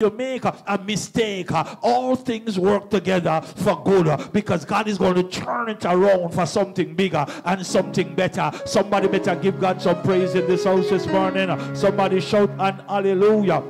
you make a mistake, all things work together for good because God is going to turn it around for something bigger and something better. Somebody better give God some praise in this house this morning. Somebody shout an hallelujah.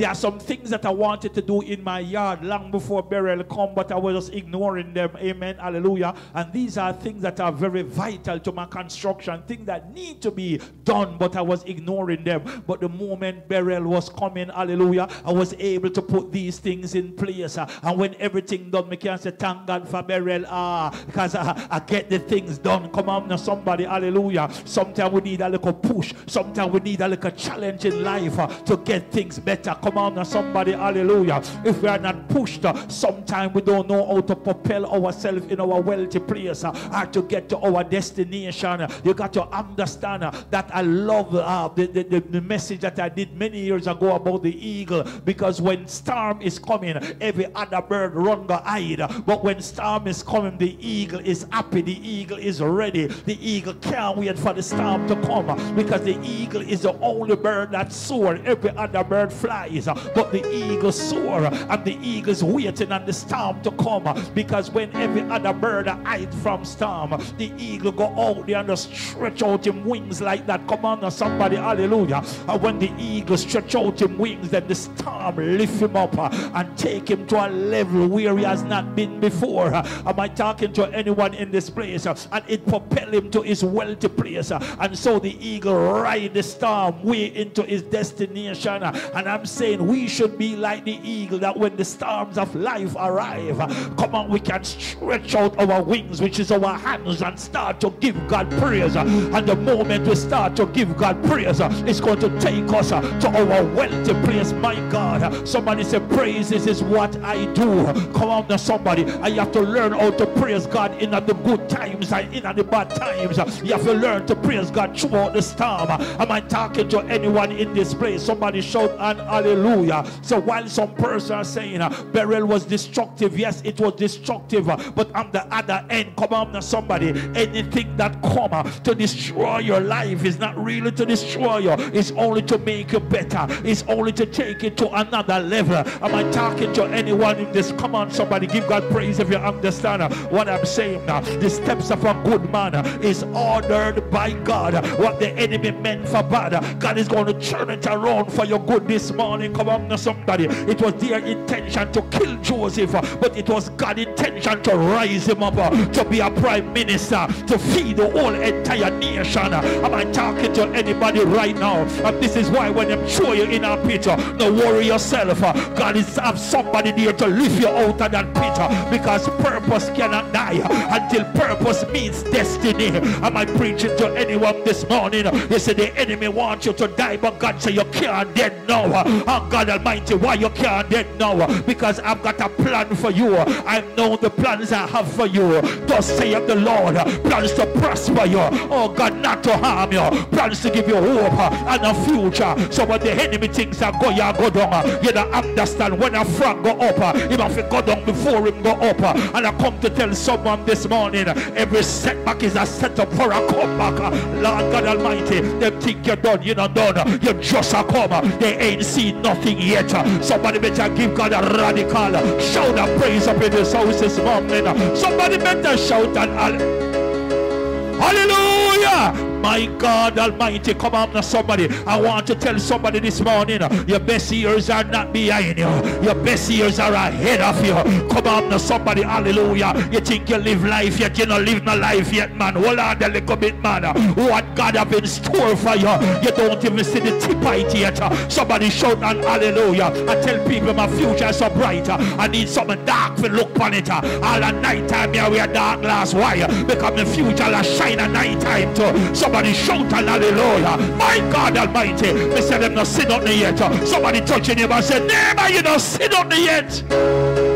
There are some things that I wanted to do in my yard long before Beryl come, but I was just ignoring them. Amen. Hallelujah. And these are things that are very vital to my construction, things that need to be done, but I was ignoring them. But the moment Beryl was coming, hallelujah, I was able to put these things in place. And when everything done, me can say, thank God for Beryl. Ah, because I, I get the things done. Come on now, somebody, hallelujah. Sometimes we need a little push. Sometimes we need a little challenge in life uh, to get things better. Come on now, somebody, hallelujah. If we are not pushed, uh, sometimes we don't know how to propel ourselves in our wealthy place uh, or to get to our destination. You got to understand uh, that I love uh, the, the, the, message that I did many years ago about the eagle because when storm is coming, every other bird run go hide. But when storm is coming, the eagle is happy, the eagle is ready. The eagle can't wait for the storm to come because the eagle is the only bird that soars. Every other bird flies Uh, but the eagle soar uh, and the eagle's waiting on the storm to come uh, because when every other bird hide from storm the eagle go out there and stretch out him wings like that. Come on somebody hallelujah. And when the eagle stretch out him wings then the storm lift him up and take him to a level where he has not been before. Am I talking to anyone in this place? And it propel him to his wealthy place and so the eagle ride the storm way into his destination and I'm saying we should be like the eagle that when the storms of life arrive, come on, we can stretch out our wings, which is our hands, and start to give God praise. And the moment we start to give God praise, it's going to take us to our wealthy place. My God, somebody say, Praises is what I do. Come on, somebody, I have to learn how to praise God in the good times and in the bad times. You have to learn to praise God throughout the storm. Am I talking to anyone in this place? Somebody shout an hallelujah. Hallelujah. So while some persons are saying uh, Beryl was destructive, yes, it was destructive. Uh, but on the other end, come on now, somebody, anything that come uh, to destroy your life is not really to destroy you. It's only to make you better. It's only to take it to another level. Am I talking to anyone in this? Come on, somebody, give God praise if you understand what I'm saying now. The steps of a good man is ordered by God. What the enemy meant for bad, God is going to turn it around for your good this morning morning, come on, somebody. It was their intention to kill Joseph, but it was God's intention to rise him up to be a prime minister, to feed the whole entire nation. Am I talking to anybody right now? And this is why when they throw you in a pit, don't worry yourself. God is have somebody there to lift you out of that pit because purpose cannot die until purpose meets destiny. Am I preaching to anyone this morning? They say the enemy wants you to die, but God say you can't dead now. Oh God Almighty, why you can't dead now? Because I've got a plan for you. I know the plans I have for you. Thus saith the Lord. Plans to prosper you. Oh God, not to harm you. Plans to give you hope and a future. So when the enemy thinks I go, you go down. You don't understand when a frog go up, he must go down before him go up. And I come to tell someone this morning, every setback is a setup for a comeback. Lord God Almighty, they think you're done, you're not done. You just a come. They ain't seen nothing yet. Somebody better give God a radical shout of praise up in this house this morning. Somebody better shout and. My God Almighty, come on now somebody. I want to tell somebody this morning, your best years are not behind you. Your best years are ahead of you. Come on now somebody, hallelujah. You think you live life yet, you don't live no life yet, man. Hold on a little bit, man. What God have in store for you, you don't even see the tip it yet. Somebody shout and hallelujah. I tell people my future is so bright. I need something dark to look on it. All the night time here we are dark glass wire. Because the future will shine at night time too. Somebody shout an hallelujah. My God Almighty. They said them not sit on the yet. Somebody touch neighbor and say, neighbor, you don't sit on the yet.